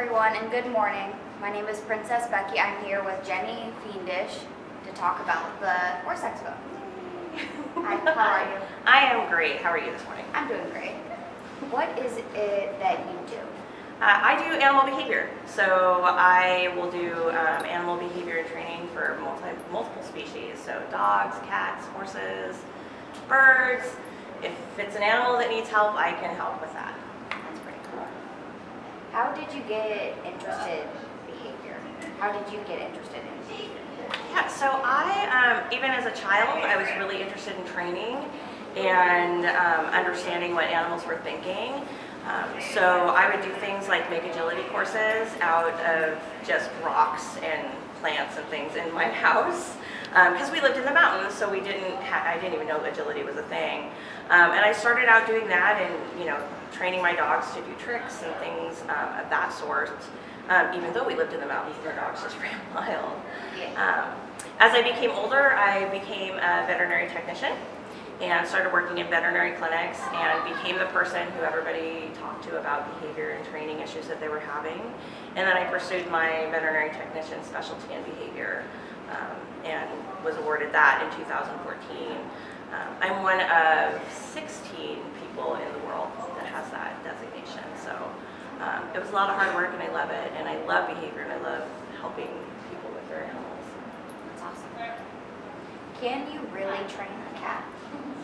everyone, and good morning. My name is Princess Becky. I'm here with Jennie Fiendish to talk about the Horse Expo. Hi, how are you? I am great. How are you this morning? I'm doing great. What is it that you do? Uh, I do animal behavior. So I will do um, animal behavior training for multi, multiple species. So dogs, cats, horses, birds. If it's an animal that needs help, I can help with that. How did you get interested in behavior? How did you get interested in behavior? Yeah, so I, um, even as a child, I was really interested in training and um, understanding what animals were thinking. Um, so I would do things like make agility courses out of just rocks and plants and things in my house because um, we lived in the mountains, so we didn't. I didn't even know agility was a thing. Um, and I started out doing that and you know training my dogs to do tricks and things um, of that sort. Um, even though we lived in the mountains and the dogs just ran wild. Um, as I became older, I became a veterinary technician and started working in veterinary clinics and became the person who everybody talked to about behavior and training issues that they were having. And then I pursued my veterinary technician specialty in behavior um, and was awarded that in 2014. Um, I'm one of 16 people in the world that has that designation. So um, it was a lot of hard work and I love it. And I love behavior and I love helping people with their animals. That's awesome. Can you really train a cat?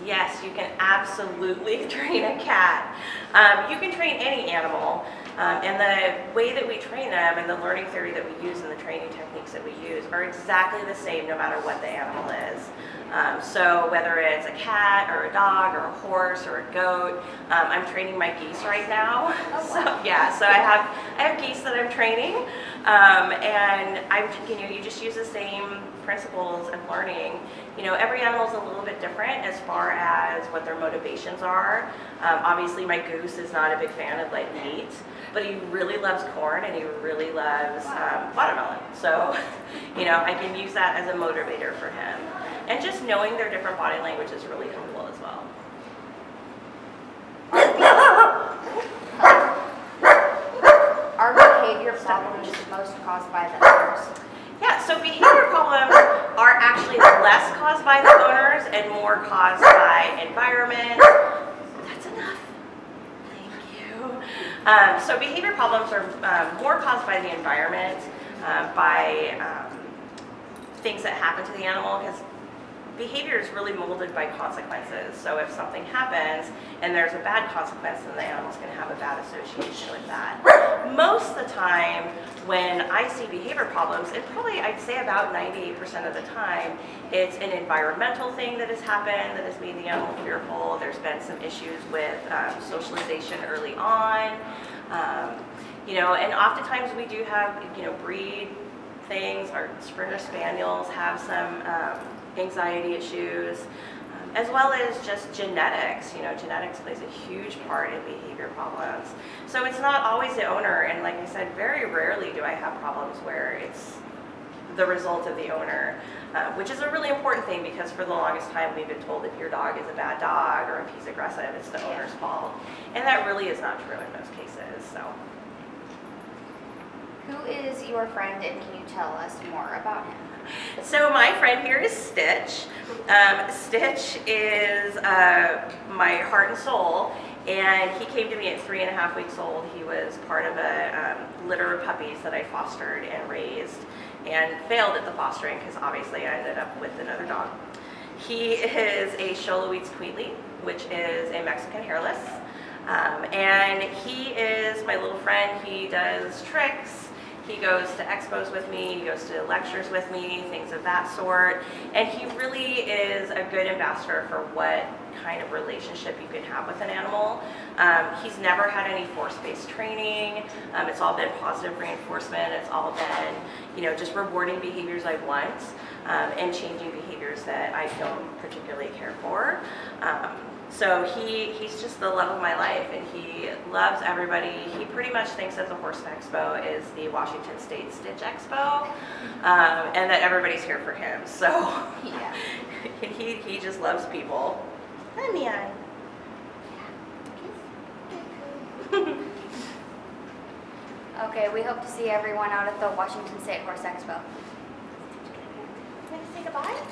Yes, you can absolutely train a cat. Um, you can train any animal. Um, and the way that we train them and the learning theory that we use and the training techniques that we use are exactly the same no matter what the animal is. Um, so whether it's a cat or a dog or a horse or a goat, um, I'm training my geese right now. Oh, so yeah, so I have I have geese that I'm training, um, and I'm you know you just use the same principles of learning. You know every animal is a little bit different as far as what their motivations are. Um, obviously, my goose is not a big fan of like meat, but he really loves corn and he really loves um, watermelon. So you know I can use that as a motivator for him. And just knowing their different body language is really helpful as well. Are behavior problems most caused by the owners? Yeah, so behavior actually less caused by the owners and more caused by environment. That's enough. Thank you. Um, so behavior problems are um, more caused by the environment, um, by um, things that happen to the animal, because behavior is really molded by consequences. So if something happens and there's a bad consequence, then the animal's going to have a bad association with that. Most of the time, when I see behavior problems, and probably I'd say about 98% of the time, it's an environmental thing that has happened that has made the animal fearful. There's been some issues with um, socialization early on. Um, you know, and oftentimes we do have, you know, breed things. Our Springer Spaniels have some um, anxiety issues, um, as well as just genetics. You know, genetics plays a huge part in behavior problems. So it's not always the owner, and like I said, very rarely do I have problems where it's the result of the owner, uh, which is a really important thing because for the longest time we've been told if your dog is a bad dog or if he's aggressive, it's the owner's fault. And that really is not true in most cases. So. Who is your friend and can you tell us more about him? So my friend here is Stitch. Um, Stitch is uh, my heart and soul, and he came to me at three and a half weeks old. He was part of a um, litter of puppies that I fostered and raised, and failed at the fostering because obviously I ended up with another dog. He is a Xoloitzcuintli, which is a Mexican hairless. Um, and he is my little friend. He does tricks. He goes to expos with me, he goes to lectures with me, things of that sort. And he really is a good ambassador for what kind of relationship you can have with an animal. Um, he's never had any force-based training. Um, it's all been positive reinforcement. It's all been, you know, just rewarding behaviors I want um, and changing behaviors that I don't particularly care for. Um, so he, he's just the love of my life and he loves everybody. He pretty much thinks that the Horse Expo is the Washington State Stitch Expo um, and that everybody's here for him. So Yeah. he, he just loves people. Hi, Mian. Okay, we hope to see everyone out at the Washington State Horse Expo. Want to say goodbye?